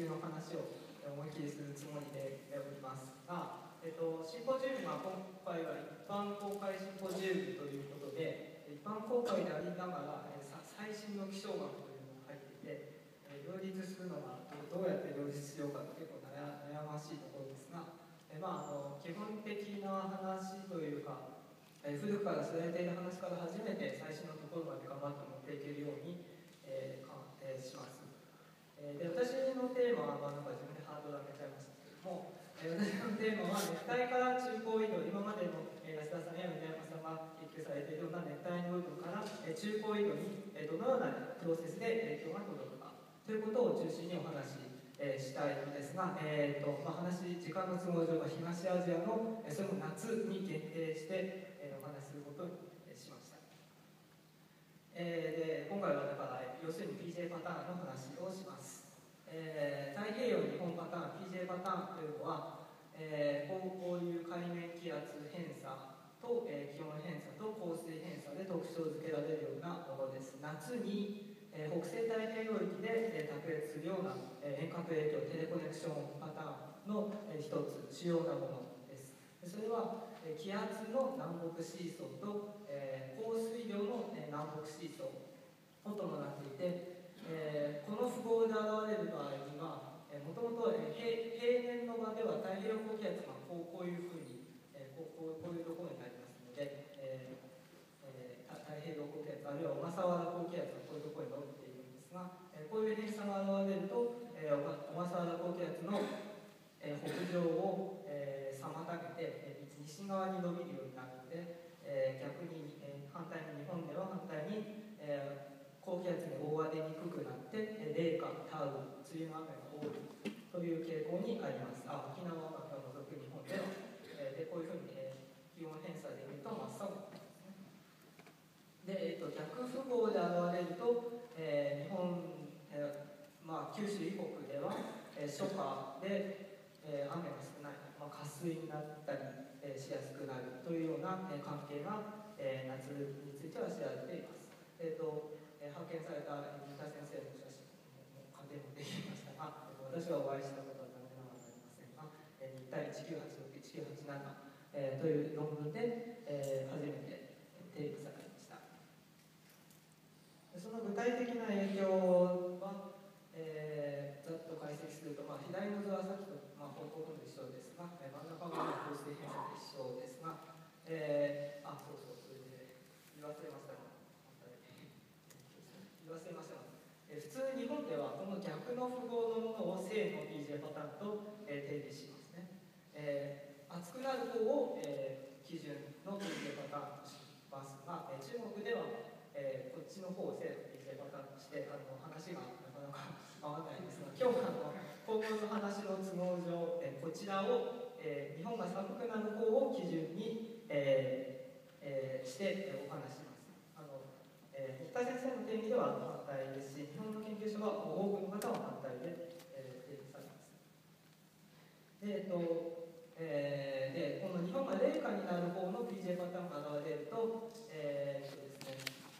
究の話を思いっきりするつもりでおります。が、えっと、シンポジウムは今回は一般公開シンポジウムということで一般公開でありながら最新の気象学というのが入っていて両立するのがどうやって両立しようかと結構悩ましいところですが、えまあ、あの基本的な話というか、え古くから知られている話から初めて最新のところまで頑張って持っていけるように、えー、えで私のテーマは、まあ、なんか自分でハードル上げちゃいましたけども、え私のテーマは熱帯から中高緯度今までの、え安田さんや米山さんが研究されているような熱帯の部分から、え中高緯度に、えどのようなプロセスで影響が届くかということを中心にお話しえ、したいのですが、えーとまあ、話時間の都合上は東アジアの、えその夏に限定して、えー、お話しすることにしました、えー、で今回はだから要するに PJ パターンの話をします、えー、太平洋日本パターン PJ パターンというのは、えー、こうこういう海面気圧偏差と、えー、気温偏差と降水偏差で特徴づけられるようなものです。夏にえー、北西太平洋域で、えー、卓越するような、えー、遠隔影響テレコネクションパターンの、えー、一つ主要なものです。それは、えー、気圧の南北シーソーと、えー、降水量の、えー、南北シーソーを伴っていて、えー、この符号で現れる場合にはえもともと平年の場では太平洋高気圧がこうこういうふうに、えー、こうこうこういうところになりますので、えーえー、太平洋高気圧あるいは小笠原高気圧がこういうところに伸びているんですが、えー、こういう連鎖が現れると、えー、小笠原高気圧の、えー、北上を、えー、妨げて、えー、西側に伸びるようになるので、えー、逆に、えー、反対に日本では反対に、えー、高気圧に覆われにくくなって、冷夏タウン梅雨の雨が多いという傾向にあります。あ沖縄を除く日本では、え、でこういうふうに、え、気温偏差で見ると真っ青で、えっと、逆符号で現れると、えー、日本、えー、まあ、九州以国では、えー、初夏で、え、雨が少ない、まあ、渇水になったり、え、しやすくなるというような、え、関係が、え、夏については知られています。えーとえー、発見された三田先生の写真も鑑定もできましたが、えー、私はお会いしたことは残念ながらありませんが、えー、2対1986、1987、えー、という論文で、えー、初めて提出されました。その具体的な影響は、えー、ざっと解析すると、まあ、左の図はさっきと、まあ、ほとんど一緒ですが、えー、真ん中が降水偏差で一緒ですが、えー、あ、そうそう、それで言わせました言わせましたえー、普通日本ではこの符号のものを正の PJ パターンと、えー、定義しますね、えー、熱くなる方を、えー、基準の PJ パターンとします。が、えー、中国ではえー、こっちの方を生徒にパターンとしてあの話がなかなか合わないんですが今日はあの今後の話の都合上、えー、こちらを、えー、日本が寒くなる方を基準に、えーえー、して、えー、お話します。あの、えー、北先生の定義では対ですし日本の研究所は多くの方は反対で、えー、定義されます。でえっとえー、でこの日本が冷夏になる方の PJ パターンが現れると,、えーとですね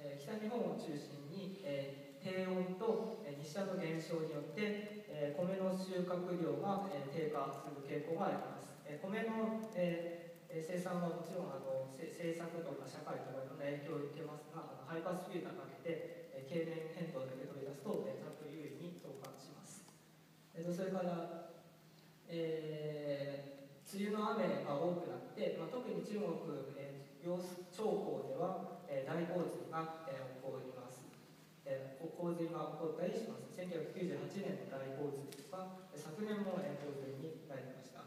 え北日本を中心に、え低温と、日射の減少によって、え米の収穫量が、え低下する傾向があります、え米の、え生産はもちろんあの政策とか社会とかいろんな影響を受けますがハイパースピードかけて、え経年変動だけ取り出すと、えちゃんと優位に増加します、えそれから、えー、梅雨の雨が多くなって、まあ、特に中国、えー、長江ではえー、大洪水が、えー、起こります、えー、洪水が起こったりします。1998年の大洪水は昨年も、えー、洪水になりました。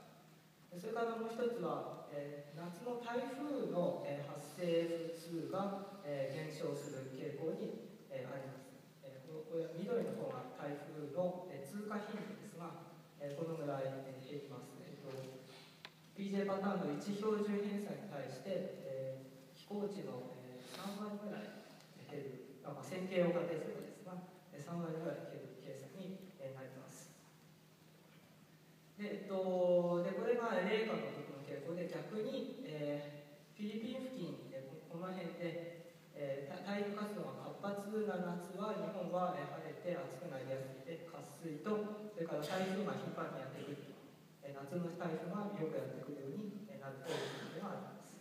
それからもう一つは、えー、夏の台風の、えー、発生数が、えー、減少する傾向に、えー、あります、えー、このこれ緑の方が台風の、えー、通過頻度ですが、えー、このぐらい、えー、減ります、えーと PJ パターンの1標準偏差に対して、えー、飛行値の、えー3割ぐらい減る、まあ、線形を仮定するとですが3割ぐらい減る計算になります。で,、えっと、でこれが冷夏の時の傾向で逆に、えー、フィリピン付近でこの辺で、えー、大陸活動が活発な夏は日本は、晴れて暑くなりやすくて渇水とそれから台風が頻繁にやってくると、え夏の台風がよくやってくるようになるということがあります。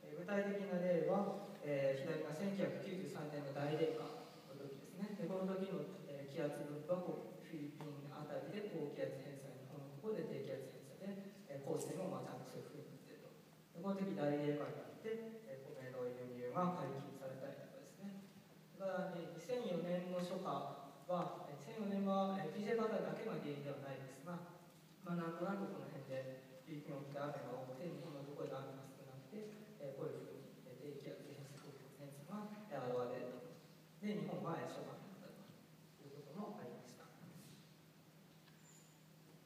え具体的な例は、え左が1993年の大冷夏の時ですね。でこの時の、え気圧分布はフィリピンあたりで高気圧偏差日本のとこで低気圧偏差で、え降水もまあちゃんとそういうふうになっていると。この時大冷夏になって、え米の輸入が解禁されたりとかですね。だから、え2004年の初夏は、2004年は、え PJ バターだけが原因ではないですが、まあ、なんとなくこの辺でフィリピン沖で雨が多くて日本のところで雨が少なくて、えこういうふうに、低気圧偏差偏差が現れると。で日本は初夏になったということもありました。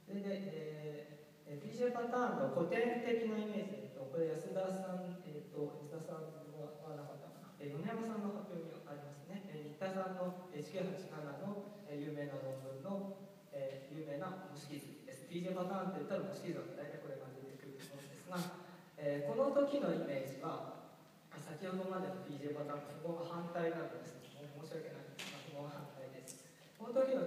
それで、えー、PJ パターンの古典的なイメージでとこれ安田さん、えーと、安田さんはなかったかな、えー、米山さんの発表にありますね、えー、新田さんの HK87 の、え、有名な論文の、えー、有名な模式図 PJ パターンって言ったらもうシーズン大体これが出てくると思うんですが、えー、この時のイメージは先ほどまでの PJ パターンと符号が反対なんですけども申し訳ないんですが符号が反対です。この時の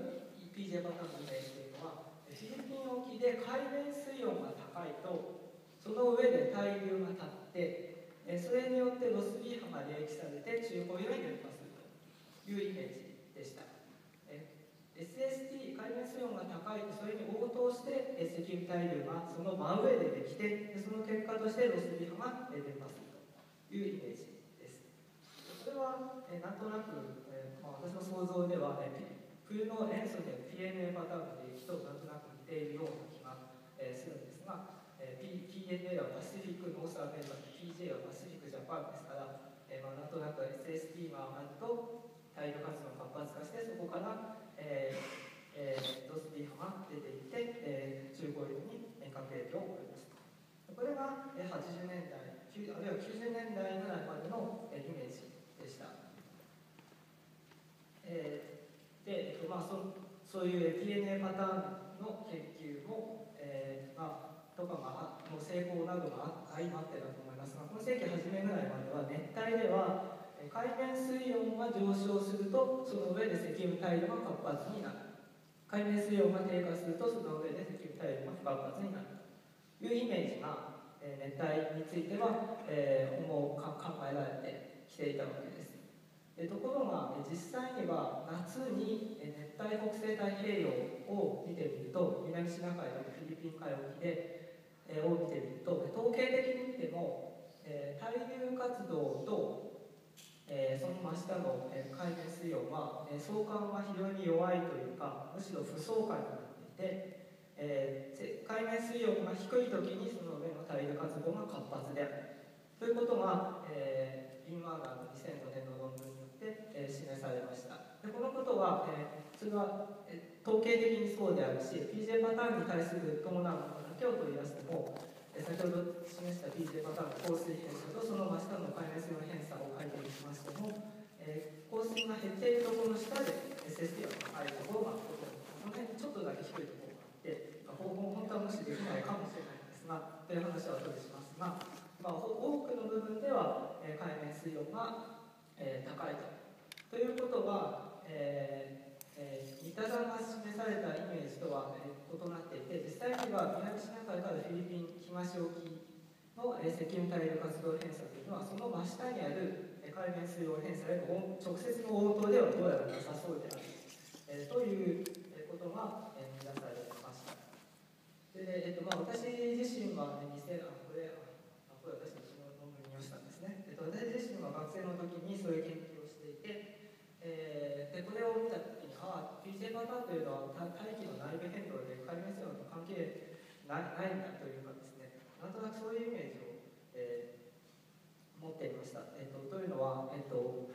PJ パターンのイメージというのはフィリピン沖で海面水温が高いとその上で対流が立ってそれによってロスビー波が冷気されて中古色に電波すというイメージでした SST 海面水温が高いとそれに応答して石油対流がその真上でできてその結果としてロスビー波が電波す。というイメージです。これは、えなんとなく、えまあ、私の想像では、え冬の ENSO で PNA パターンでいくとなんとなく似ているような気が、えするんですが、え P、PNA は Pacific North America PJ はパシフィックジャパンですから、えまあ、なんとなく SST があると対流活動が活発化してそこからえーえー、ロスビー波が出ていて、えー、中高緯度に遠隔影響を及ぼすと。これが、80年代、あるいは90年代ぐらいまでの、イメージでした。えー、で、えっとまあそ、そういう DNA パターンの研究も、えーまあ、とかがの成功などが相まってだと思いますが、今世紀初めぐらいまでは熱帯では海面水温が上昇するとその上で石油大量が活発になる海面水温が低下するとその上で石油大量が活発になるというイメージが、え熱帯については、えー、思うか考えられてきていたわけです。でところが実際には夏に熱帯北西太平洋を見てみると南シナ海とかフィリピン海沖で、えー、を見てみると統計的に見ても、えー、対流活動とえー、その真下の、えー、海面水温は、えー、相関は非常に弱いというかむしろ不相関になっていて、えー、海面水温が低い時にその上の大陸活動が活発である。ということが、えー、インマーガーの2005年の論文によって、えー、示されました。でこのことは、えー、それは、えー、統計的にそうであるし PJ パターンに対する伴うものだけを取り出しても先ほど示した PJ パターンの降水偏差とその真下の海面水温偏差を書いてみましても、えー、降水が減っていると。ころの下で SST が高いところがこの辺にちょっとだけ低いところがあって、まあ、方法本当は無視できないかもしれないんです。がという話は後でします。が、まあ、多くの部分では、えー、海面水温が、えー、高いと。ということは、えーえー、三田さんが示されたイメージとは、えー、異なっていて実際には南シナ海からフィリピン東沖の、えー、石油大陸活動偏差というのはその真下にある、えー、海面水温偏差への直接の応答ではどうやらなさそうである、えー、ということが、えー、見出されました。で、えーとまあ、私自身は、ね、2000あこれあこれ私たちの論文にしたんですね、えーと、私自身は学生の時にそういう研究をしていて、えー、でこれを見たあ PJ パターンというのは大気の内部変動で海面水温と関係ないないんだというかですねなんとなくそういうイメージを、持っていました、えーと、というのは、えーと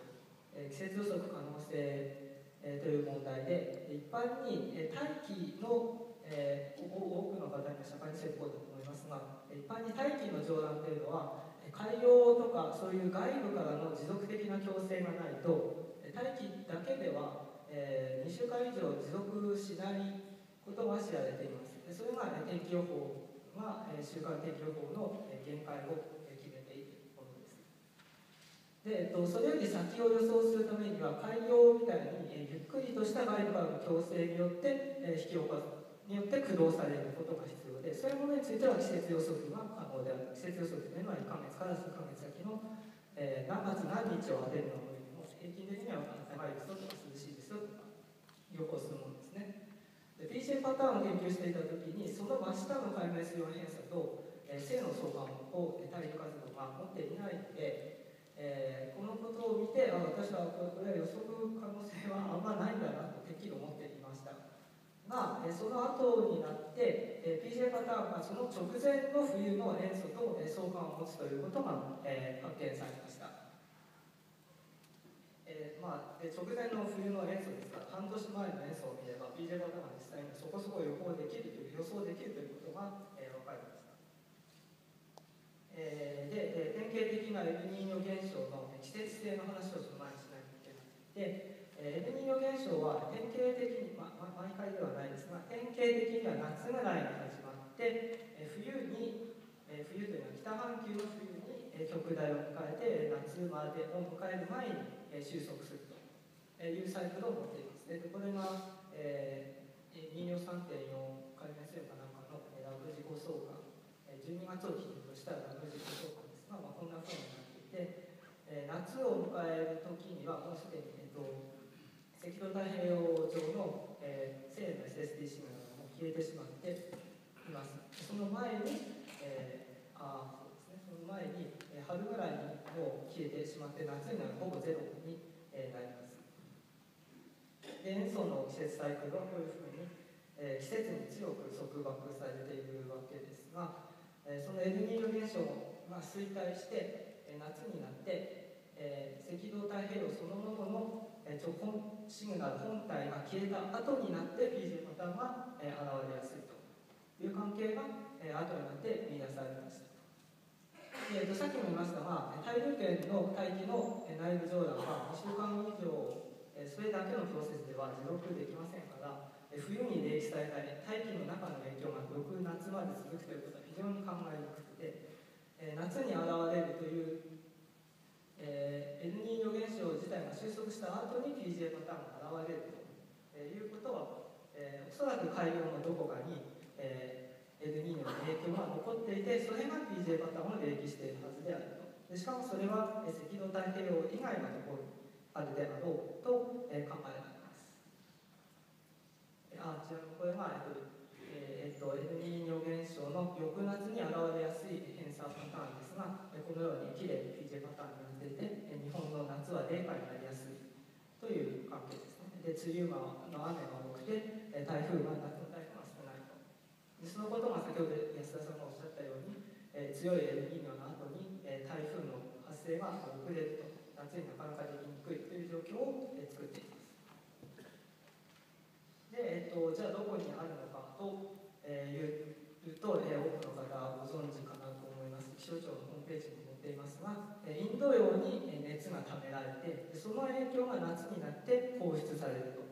えー、季節予測可能性、えー、という問題で一般に、えー、大気の、えー、多くの方には社会成功だと思いますが一般に大気の上乱というのは海洋とかそういう外部からの持続的な強制がないと大気だけではえー、2週間以上持続しないことが知られています。それが、ね、天気予報が、えー、週間天気予報の、えー、限界を、えー、決めているもので、えっと、それより先を予想するためには海洋みたいに、えゆっくりとしたガイドバーの強制によって、え引き起こすによって駆動されることが必要でそういうものについては季節予測が可能である。季節予測というのは1ヶ月から数ヶ月先の、えー、何月何日を当てるのよりも平均的には暖かいですよとか涼しいですよとか予報するものですね。で PJ パターンを研究していた時にその真下の解明するような偏差と、えー、正の相関を大陸活動が持っていないので、えー、このことを見てあ私はこれは予測可能性はあんまないんだなとてっきり思っていましたが、えその後になって、え PJ パターンがその直前の冬の塩素と、え相関を持つということが、え発見されました。えー、まあ、直前の冬の塩素ですから半年前の塩素を見れば PJ パターンが実際にそこそこ予報できるという予想できるということが、えー、分かりました。えー、で、え典型的なエルニーニョ現象の季節性の話をその前にしないといけなくて、エルニーニョ現象は典型的に、まあ、毎回ではないですが典型的には夏ぐらいに始まって冬に冬というのは北半球の冬に極大を迎えて夏までを迎える前に収束するというサイクルを持っています。でこれが、えー、2尿3.4海面線かなんかのラブ自己相関12月を基準としたラブ自己相関ですが、まあ、こんなふうになっていて、え夏を迎える時にはもうすでに、えっと赤道太平洋上の、えー、正の SSD シグナルがもう消えてしまっていますその前に、えー、あそうですねその前に、え、春ぐらいにもう消えてしまって夏になるほぼゼロに、え、なります。で塩素の季節サイクルはこういうふうに、えー、季節に強く束縛されているわけですが、えー、そのエルニーニョ現象が衰退して、夏になって、えー、赤道太平洋そのもののえ直本シグナル本体が消えた後になって PJ パターンが、え現れやすいという関係が、え後になって見出されました。えーと、さっきも言いましたが大陸圏の大気の内部上段は2週間以上、えそれだけのプロセスでは持続できませんから冬に冷気されたり大気の中の影響が6夏まで続くということは非常に考えにくく、え夏に現れるというえー、エルニーニョ現象自体が収束した後に PJ パターンが現れると、えいうことは、えー、おそらく海洋のどこかに、えー、エルニーニョの影響が残っていてそれが PJ パターンを励起しているはずであると。でしかもそれは、え赤道太平洋以外のところにあるであろうと、え考えられます。あちなみにこれは、えっとえー、っとエルニーニョ現象の翌夏に現れやすい偏差パターンですがこのようにきれいに PJ パターンになって日本の夏は冷夏になりやすいという関係ですね。で梅雨の雨が多くて台風が夏の台風が少ないと。でそのことが先ほど安田さんがおっしゃったように、強いエルニーニョの後に、台風の発生が遅れると。夏になかなかできにくいという状況を、作っています。で、えっと、じゃあどこにあるのかと、えいうと、多くの方ご存知か気象庁のホームページに載っていますがインド洋に熱がためられてその影響が夏になって放出されると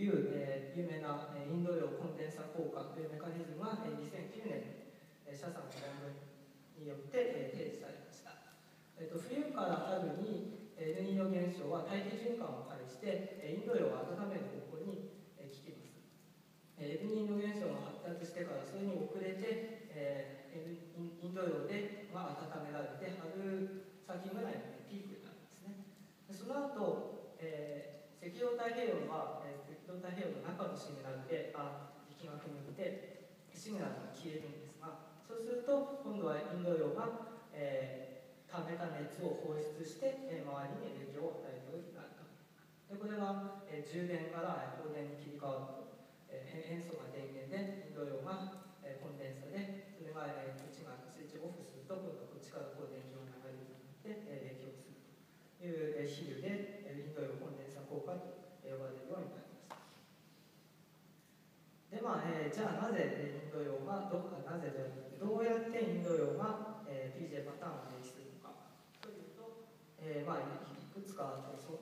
いう、え有名なインド洋コンデンサ効果というメカニズムが2009年に社さんの論文によって提示されました、えっと、冬から春にエルニーニョ現象は大気循環を介してインド洋を温める方向に効きます。エルニーニョ現象が発達してからそれに遅れて、えー、インド洋で、まあ、温められて春先ぐらいの、ピークになるんですね。でその後、えー、赤道太平洋は、えー、赤道太平洋の中のシグナルであ力学によってシグナルが消えるんですがそうすると今度はインド洋が、えー、溜めた熱を放出して、えー、周りに影響を与えるようになると。でこれは、えー、充電から放電に切り替わると。え塩素が電源でインド洋が、えコンデンサでが、えこっちがスイッチオフすると今度こっちからこう電気が流れるようになって、え影響するという、え比喩で、えインド洋コンデンサ効果と呼ばれるようになりましたでまあ、えー、じゃあなぜインド洋がどなぜどうやってインド洋が、えー、PJ パターンを提出するのかというと、えー、まあいくつかあってそ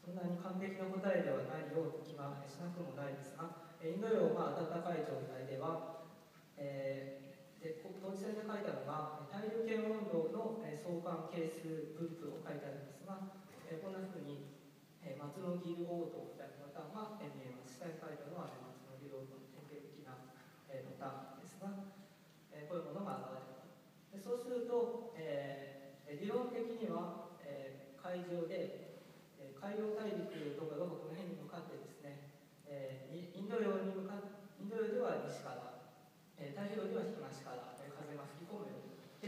そんなに完璧な答えではないような気はしなくもないですがインド洋が暖かい状態では、えー、で当地線で書いてあるのが大陸圏温度の相関係数分布を書いてありますですが、えこんなふうに、え松のギルオートみたいなパターンが、え見えます。下に書いたのは、ね、松のギルオートの典型的な、えパターンですが、えこういうものが現れるとでそうすると、え理論的には、え海上で、え海洋大陸とかがこの辺に向かってですね、えインド洋に向かインド洋では西から、太平洋では東から、風が吹き込むようになって、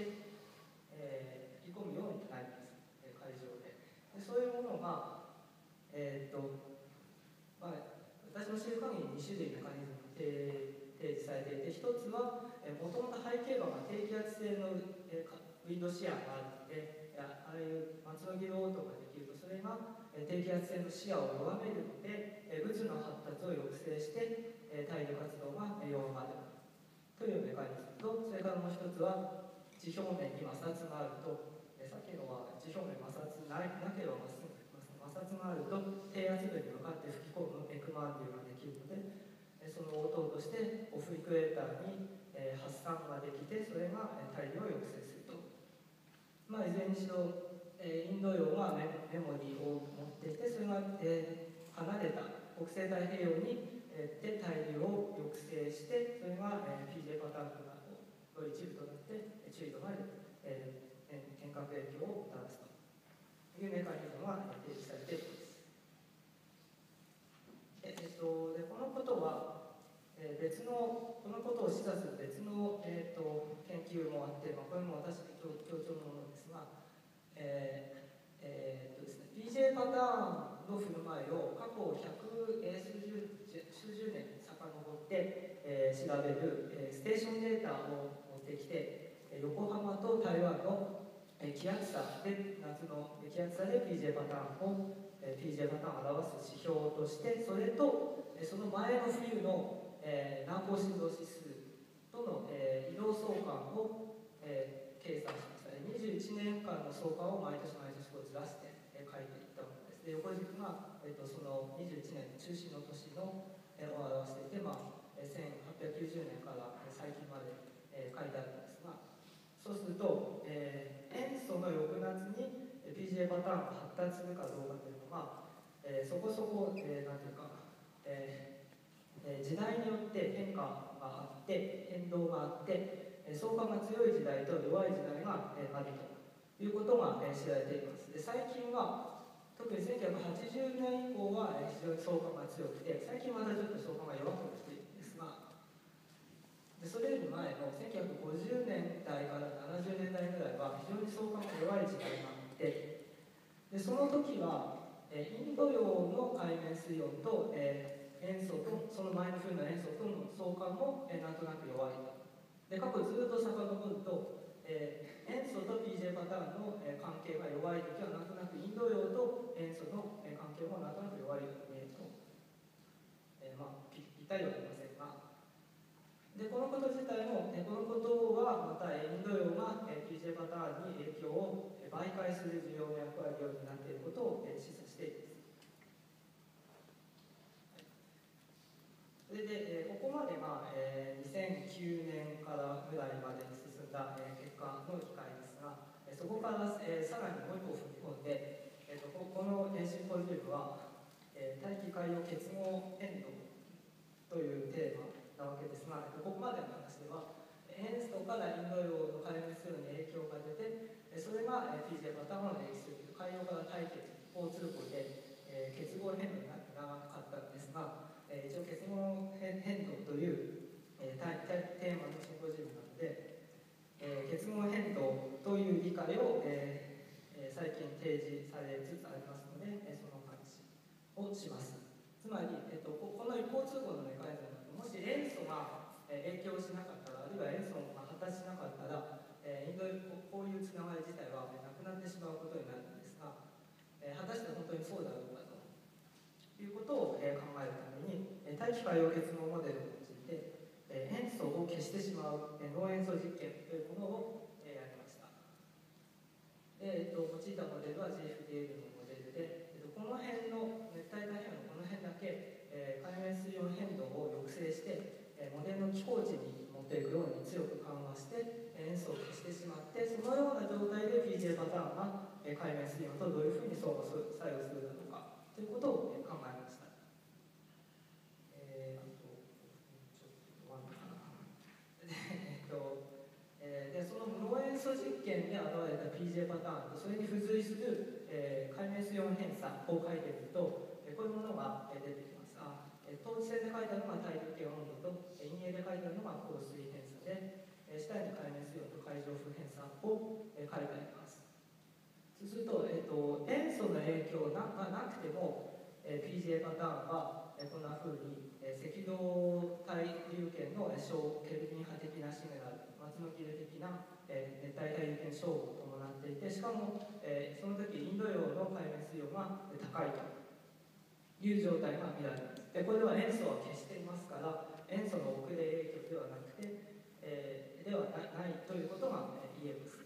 えー、吹き込むようになります、え海上ででそういうものが、えー、っとまあ、私の知る限り2種類メカニズムが提示されていて一つはもともと背景板が低気圧性の、えウィンドシアがあってああいう松の木の音ができるとそれが低気圧性の視野を弱めるので渦の発達を抑制して太陽活動が弱まる。というメカニズムとそれからもう一つは地表面に摩擦があるとさっきのは地表面摩擦ななければ摩擦があると低圧部に向かって吹き込むエクマンデューができるのでその音としてオフイクエーターに発散ができてそれが太陽を抑制すると。まあ、いずれにしろインド洋がメモリーを持ってきてそれが離れた北西太平洋にで対流を抑制してそれが、え PJ パターンの一部となって注意となる、えー、変革影響をもたらすというメカニズムが提示されています。えっと、でこのことは、えー、別のこのことを示唆する別の、えーと、研究もあって、まあ、これも私の強調のものですが、えーえーとですね、PJ パターンの振る舞いを過去100、え、数十数十年遡って、えー、調べる、えー、ステーションデータを持ってきて、えー、横浜と台湾の、えー、気圧差で夏の気圧差で PJ パターンを、えー、PJ パターンを表す指標としてそれと、えー、その前の冬の、えー、南高振動指数との、えー、移動相関を、えー、計算しました。21年間の相関を毎年毎年こうずらして、えー、書いていったものです。で横軸が、えーと、その21年中心の年のを表していて、まあ、1890年から最近まで、書いてあるんですがそうすると、えー、塩素の翌夏に PGA パターンが発達するかどうかというのが、えー、そこそこ、えー、なんていうか、えー、時代によって変化があって変動があって相関が強い時代と弱い時代が、えあるということが、知られています。で最近は特に1980年以降は非常に相関が強くて最近まだちょっと相関が弱くなっているんですがでそれより前の1950年代から70年代ぐらいは非常に相関が弱い時代があってでその時はインド洋の海面水温と、えー、塩素とその前の冬の塩素との相関も、えー、なんとなく弱いと。で過去ずっと遡るとえー、塩素と PJ パターンの、関係が弱い時はなんとなくインド洋と塩素の、関係もなんとなく弱いように見えると、えー、まあ、ぴったりは言いませんが。でこのこと自体も、えこのことはまたインド洋が、え PJ パターンに影響を、媒介する重要な役割を担っていることを、え示唆していますそれで、えここまで、まあえ2009年からぐらいまでに進んだ、え結果の機会ですが、えそこから、えさらにもう一歩踏み込んで、えーと、このシンポジウムは、え大気海洋結合変動というテーマなわけですが、ここまでの話では、塩素からインド洋の海面水温に影響が出て、それが PJ パターンを影響する海洋から大気交通庫で、え結合変動になって長かったんですが、え一応結合変動という、えテーマのシンポジウムなので、え結合変動という理解を、えー、最近提示されつつありますので、その話をします。つまり、えっと、この一方通行のメカニズムもし塩素が影響しなかったらあるいは塩素が発達しなかったら、えインドこういうつながり自体は、なくなってしまうことになるんですが、え果たして本当にそうだろうかということを、考えるために、大気海洋結合モデルを用いて、え塩素を消してしまう、脳塩素実験というものを、やりました。で、えっと、用いたモデルは JFDL のモデルで、えっと、この辺の熱帯太平洋のこの辺だけ、えー、海面水温変動を抑制して、えー、モデルの気候値に持っていくように強く緩和して塩素を消してしまってそのような状態で PJ パターンが海面水温とどういうふうに相互作用するのかということを考えました。えー、あとちょっと終わるかな。で、えっとえー、でその無塩素実験で現パターンとそれに付随する、えー、海面水温偏差を書いてみると、えー、こういうものが出てきます。あえー、当地線で書いてあるのが大陸圏温度と陰影で書いてあるのが降水偏差で、えー、下に海面水温と海上風偏差を、えー、書いてあります。そうすると、えーと、塩素の影響がなくても、えー、PGA パターンは、えー、こんなふうに、えー、赤道大流圏の小ケルビン波的なシグナル松の切れ的な、えー、熱帯大流圏小を伴っていてしかも、えー、その時インド洋の海面水温が高いと。いう状態が見られます。でこれでは塩素は消していますから塩素の遅れ影響ではなくて、えー、ではないということが、え、言えます。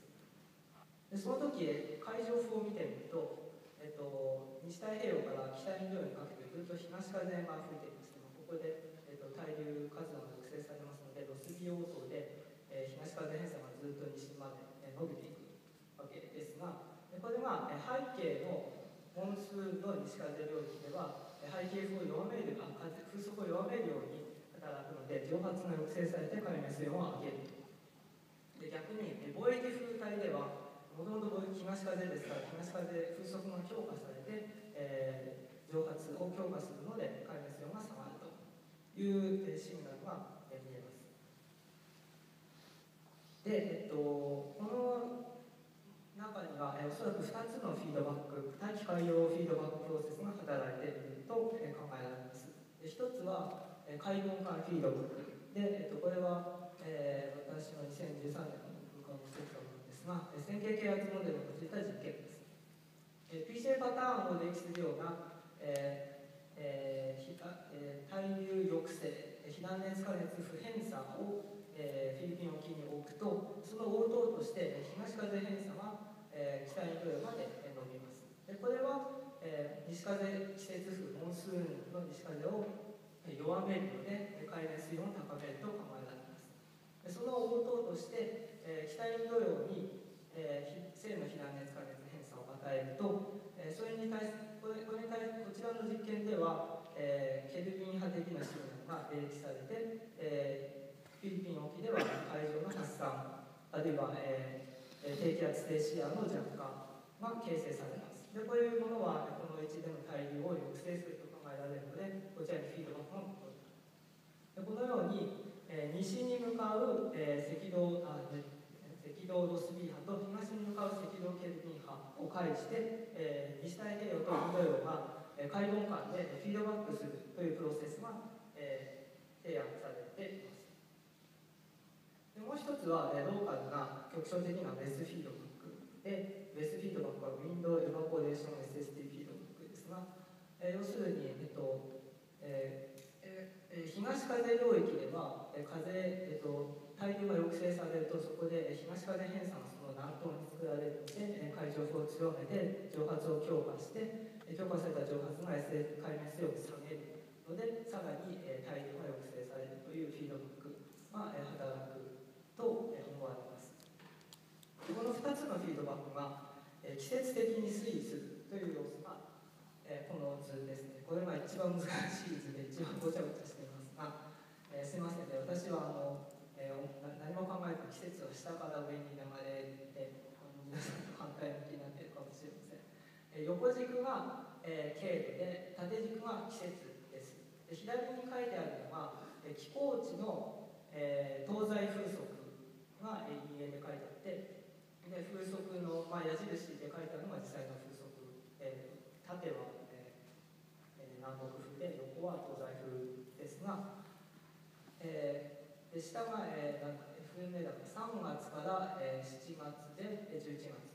でその時海上風を見てみると、えっと、西太平洋から北インド洋にかけてずっと東風が吹いています。ここで、えっと、対流活動が抑制されますのでロスビ応答で、えー、東風偏差がずっと西まで、え伸びていくわけですがこれが、え背景の本数の西風領域では背景風を弱めるあ風風速を弱めるように働くので蒸発が抑制されて海面水温を上げる。で逆に貿易風帯ではもともと東風ですから東風風速が強化されて、えー、蒸発を強化するので海面水温が下がると。いうシグナルが見えます。で、えっと、おそらく2つのフィードバック大気海洋フィードバックプロセスが働いていると、考えられますで1つは、海軍間フィードバックで、えっと、これは、えー、私の2013年の文化の施設が線形啓発モデルを用いた実験です。えー、PCA パターンを歴するような、えーえーえー、対流抑制、避難熱加熱不偏差を、えー、フィリピン沖に置くと、その応答として東風偏差は、えー、北インド洋まで伸びます。でこれは、えー、西風季節風、モンスーンの西風を弱めるので、海面水温を高めると考えられます。その応答として、えー、北インド洋にえー、正の避難熱加熱偏差を与えると、えー、それに対しこれこれに対しこちらの実験では、えー、ケルビン波的なシグナルが明記されて、えー、フィリピン沖では海上の発散あるいは、えー、低気圧低視野の弱化が形成されます。でこういうものはこの位置での対流を抑制すると考えられるのでこちらにフィードバックもでこのように、えー、西に向かう、えー、赤道あ赤道ロスビー波と東に向かう赤道ケルビン波を介して、えー、西太平洋とインド洋が、海軍間でフィードバックするというプロセスが、えー、提案されています。でもう一つは、え、ローカルな局所的なベースフィードバック。でベースフィードバックはウィンドウエバポレーション SST フィードバックですが、えー、要するに、えっとえーえー、東風領域では、えー、風、えっと対流が抑制されるとそこで東風偏差がその南東に作られるので海上風を強めて蒸発を強化して強化された蒸発が SF 海面水温を下げるのでさらに対流が抑制されるというフィードバック。が働くと思われます。この2つのフィードバックが季節的に推移するという要素がこの図ですね。これが一番難しい図で一番ごちゃごちゃしていますが、すいませんね。私はあの、何も考えず季節は下から上に流れて皆さんと反対向きになっているかもしれません、横軸が、経度で縦軸が季節です。左に書いてあるのが、気候値の、東西風速。が陰影で書いてあってで風速の、まあ、矢印で書いてあるのが実際の風速、えー、縦は、えー、南北風で横は東西風ですが、えーで下が、えー、なんか FM だから3月から、えー、7月で11月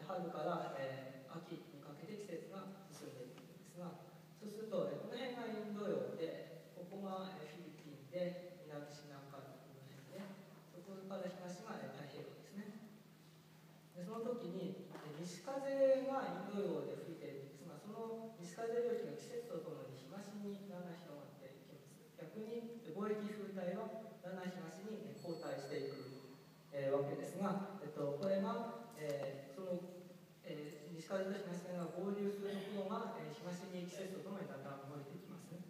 春から、えー、秋にかけて季節が進んでいくんですがそうすると、えー、この辺がインド洋でここが、えー、フィリピンで南シナ海この辺でそこから東が、えー、太平洋ですねでその時に、えー、西風がインド洋で吹いているんですがその西風領域が季節とともに東にだんだん広がっていきます逆に貿易風帯はだんだん東に後退していく、えー、わけですが、えっと、これが、えー、その、えー、西風と東風が合流するところが、えー、東に季節とともにだんだん動いていきます、ね、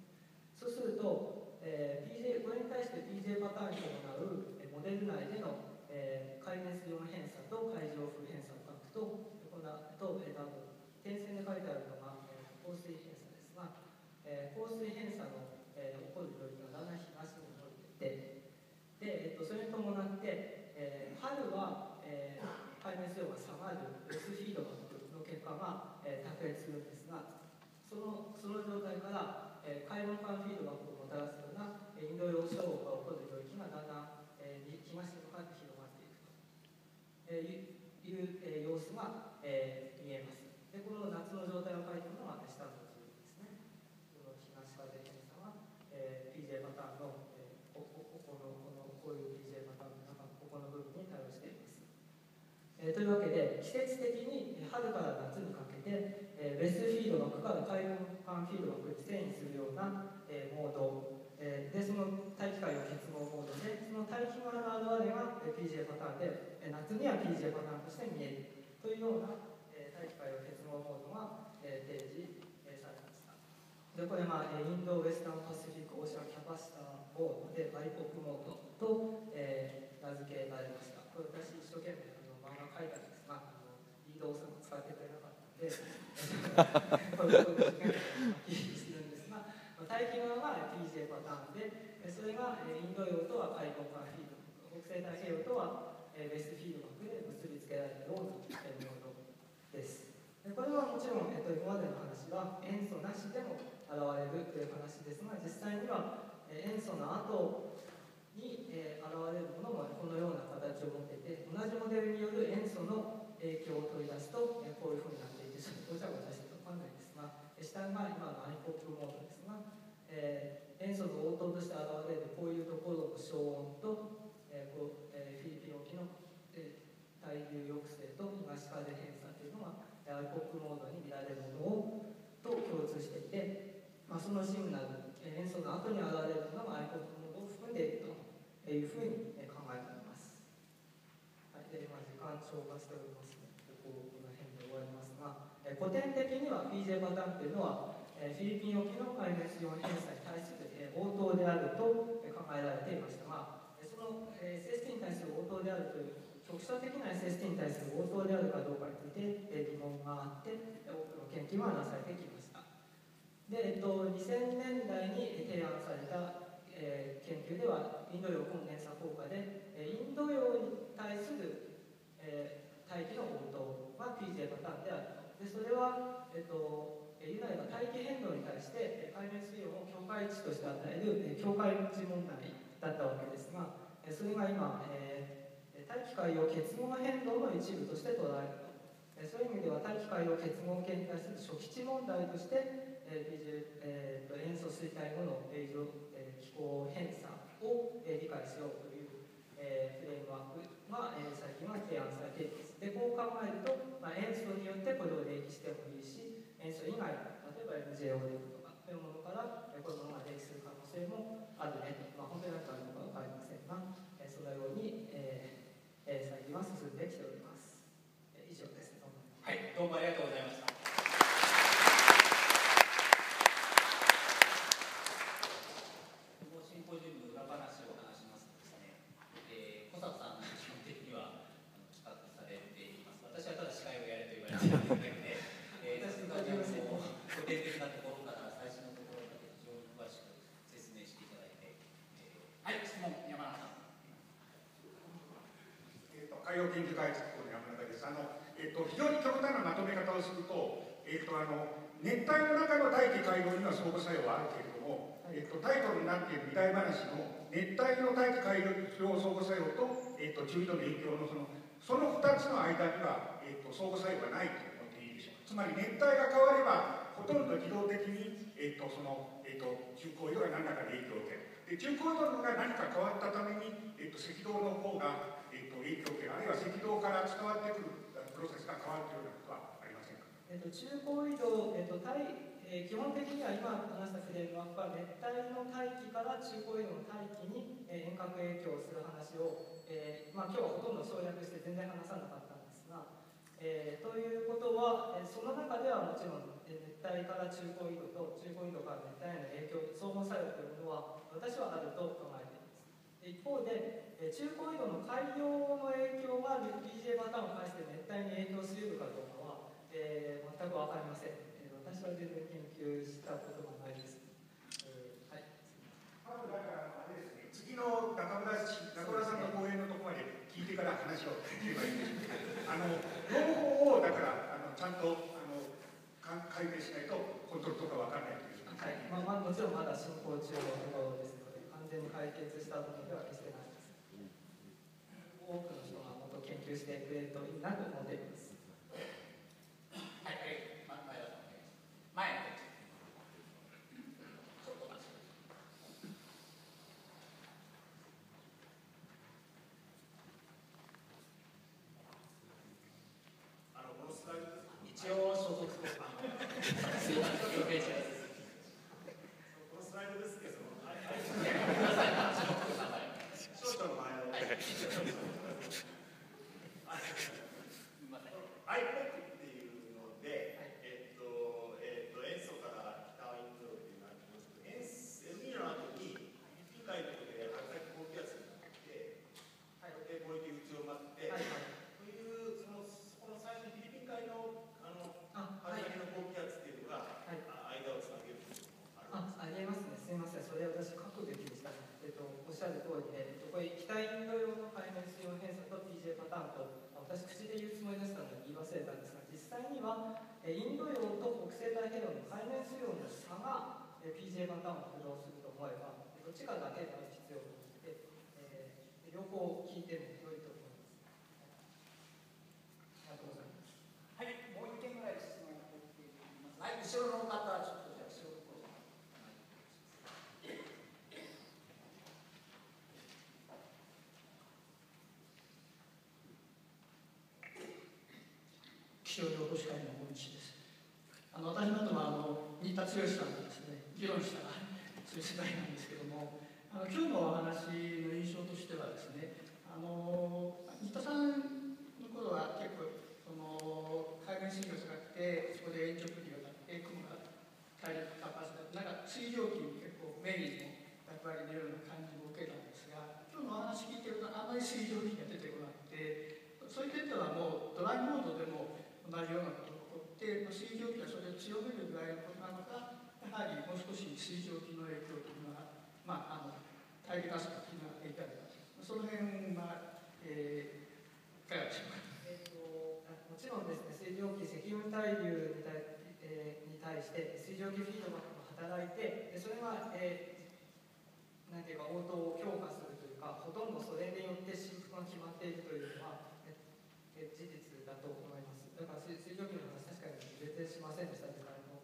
そうすると、えー、PJ これに対して PJ パターンに伴う、えー、モデル内での、えー、海面水温偏差と海上風偏差を書くとこんなと、えー、多分点線で書いてあるのが、えー、降水偏差ですが、えー、降水偏差の、えー、起こる領域がだんだん東に伸びていってで、えー、とそれに伴って、春は、えー、海面水温が下がるレスフィードバックの結果が、えー、卓越するんですがそのその状態から、えー、海洋間フィードバックをもたらすような、インド洋消防が起こる領域がだんだん、えー、東に向かって広がっていくと、えー、いう、えー、様子が、えー、見えます。でこの夏の状態を書いたのは下の図ですね。この東風検査は、えー、PJ パターンの、えー、こここのこのこういう PJ パターンの中ここの部分に対応しています。えー、というわけで季節的に春から夏にかけて、えー、スフィードバックから海運間フィードバックに遷移するような、えー、モード、えー、でその大気界を結合モードでその大気側の現れが、えー、PJ パターンで、夏には PJ パターンとして見えるというような、えー、大気界を結合モードが、えー、提示、されました。でこれは、えー、インドウェスタンパシフィックオーシャンキャパシタモードでバイコックモードと、えー、名付けられました。これ私一生懸命書いたんですがあのリードを使ってくれなかったのでこういうことを一生懸命してるんですが大気側が PJ パターンでそれがインド洋とは海溝間フィード北西太平洋とはベストフィードバックで結びつけられたようなモードですこれはもちろん、えっと、今までの話は塩素なしでも現れるという話ですが実際には塩素の後に、え、現れるものもこのような形を持っていて同じモデルによる塩素の影響を取り出すと、え、こういうふうになっていてちょっとごちゃごちゃして分かんないですが下が今のアイコップモードですが、えー、塩素の応答として現れるこういうところの消音と、えーこうえー、フィリピン沖の、えー、対流抑制と東風偏差というのはアイコップモードに見られるものをと共通していて、まあ、そのシグナル、えー、塩素の後に現れるのがアイコップモードを含んでいるというふうに考えております。はい、でまあ、時間超過しております。ので、ここの辺で終わりますが、えー、古典的には PJ パターンというのは、えー、フィリピン沖の海面水温偏差に対する、えー、応答であると、考えられていましたが、その、えー、SST に対する応答であるという局所的な SST に対する応答であるかどうかについて、え、疑問があって多くの研究はなされてきました。で、えっと、2000年代に提案された、えー、研究ではインド洋コンデンサ効果で、えインド洋に対する、えー、大気の応答が PJ パターンであるでそれは、えっと、由来が大気変動に対して海面水温を境界値として与える境界値問題だったわけですがそれが今、えー大気海洋結合変動の一部として捉えるとそういう意味では大気海洋結合系に対する初期値問題として、えーえー、と塩素衰退後の異常、えー、気候変差を、えー、理解しようという、えー、フレームワークが、えー、最近は提案されていますでこう考えると、まあ、塩素によってこれを冷気してもいいし塩素以外例えば MJO でいくとかというものから、えー、このまま冷気する可能性もあるねと、まあ、本当に何かあるのか分かりませんが、えー、そのように、えーえー、最近は進んできております。えー、以上です。どうも。はい、どうもありがとうございました。もうシンポジウム裏話を話しますとですね、えー、小坂さん基本的には企画されています。私はただ司会をやれと言われているだけで、えー、私のも古典的なところから最新のところまで非常に詳しく説明していただいて、えー、はい、質問山田さん。海洋研究開発機構の山中です。あのえっと、非常に極端なまとめ方をすると、えっと、あの熱帯の中の大気海洋には相互作用はあるけれども、えっと、タイトルになっている未来話の熱帯の大気海洋相互作用と、えっと、中緯度の影響のそのその2つの間には、えっと、相互作用がないと思っていいでしょう。つまり熱帯が変わればほとんど自動的に、えっとそのえっと、中高緯度が何らかで影響を受ける。で中高緯度が何か変わったために、えっと、赤道の方が影響を受けるあるいは赤道から伝わってくるプロセスが変わるというようなことはありませんか、えっと、中高緯度、えっと大えー、基本的には今話したフレームワークは熱帯の大気から中高緯度の大気に、えー、遠隔影響する話を、えーまあ、今日はほとんど省略して全然話さなかったんですが、えーということは、えーその中ではもちろん、え熱帯から中高緯度と中高緯度から熱帯への影響相互作用というものは私はあると考えます。一方で、えー中高緯度の海洋の影響が PJ パターンを介して熱帯に影響し得るかどうかは、えー全く分かりません、えー私は全然研究したことがないです、えーはい。まずだからあれですね、次の中村氏中村さんの講演のところまで聞いてから話を聞けばいいんですけど、あの両方をだからあのちゃんとあのか解明しないと本当とかわからないという。はい。まあまあ、もちろんまだ進行中のところです完全に解決したわけでは決してないです。多くの人がもっと研究してくれるといいなと思っています。はい、はい、ま前田さんお願いします。前のちょっと待ってください。あのこのスライドです一応所属とか、すいません、了解します。このスライドですけど、あれください、ちょっと名前。少々の前の、はい。すみません。IPOC っていうので、えっと、えっと、塩素から北インドっていうのがありますけど、塩素エルニーニョの後に、フィリピン海のところで春先高気圧になって、はいで、貿易宇宙を待って、はいという、その、そこの最初にフィリピン海の、あの、あ、はい、春先の高気圧っていうのが、はいあ間をつなげるっていうのもあるんですあ、ありえますね。すみません、それ私書くべきでした。えっと、おっしゃる通りで、えっと、これ北インド洋の海面水温偏差と PJ パターンと、あ私口で言うつもりでしたので言い忘れたんですが、実際にはえインド洋と北西太平洋の海面水温の差がえ PJ パターンを駆動すると思えば、どっちかだけである必要がなくて、えー両方聞いても良いと思います。ありがとうございます。はい、もう一件ぐらい質問を送っていきます。はい、後ろの方、ちょっとじゃあ、後ろの方。気象予報士会の大西です。あの私の後はあの新田剛さんとですね議論したそういう世代なんですけども、あの今日のお話の印象としてはですね、あの新田さんの頃は結構その海面水温が高くてそこで延直流があって雲が大陸活発だなんか水蒸気に結構メインの役割のような感じを受けたんですが、今日のお話聞いてるとあまり水蒸気が出てこなくて。そういう点ではもうドライモードでも同じようなことが起こって、まあ水蒸気がそれを強めるぐらいのことなのか、やはりもう少し水蒸気の影響というのは、まあ、あの大気ガスが気がいたりその辺は、えー、いかがでしょうか。えー、ともちろんですね水蒸気積雲対流に対,、えーに対して水蒸気フィードバックが働いてでそれが、えーなんていうか応答を強化するというかほとんどそれによって振幅が決まっているというのは、ええ事実だと思いますだから水水蒸気の話確かに全然しませんでしたけどあの、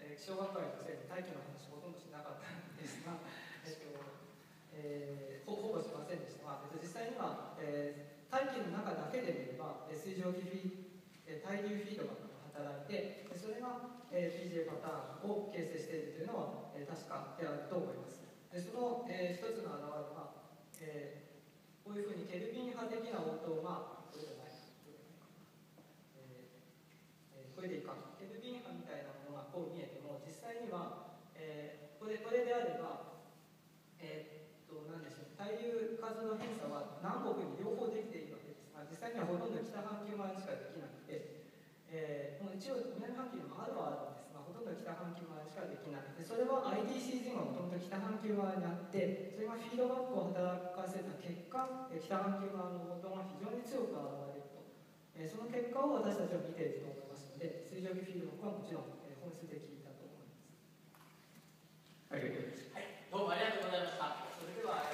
えー気象学会のせいで大気の話ほとんどしなかったんですが、えっとえーほほぼしませんでした。が、えっと実際には、えー大気の中だけで見れば、えー水蒸気フィー、えー対流フィードバックが働いて、それが、えー PJ パターンを形成しているというのは、えー確かであると思います。でその、えー一つの表れは、えーこういうふうにケルビン波的な応答が、これじゃない、か。えーえーこれでいいかな、ケルビン波みたいなものがこう見えても、実際には、えーこれこれであれば、えーっと、なんでしょう、対流数の偏差は南北に両方できているわけですが、実際にはほとんど北半球側にしかできなくて、えーもう一応南半球にもあるはあるんですが、ほとんど北半球側にしかできない。でそれは IDCG がもともと北半球側にあって、それがフィードバックを働かせた結果、えー北半球側の応答が非常に強く現れると。えーその結果を私たちは見ていると思いますので、水蒸気フィードバックはもちろん、えー本質的だと思います。はい、どうもありがとうございました。それでは、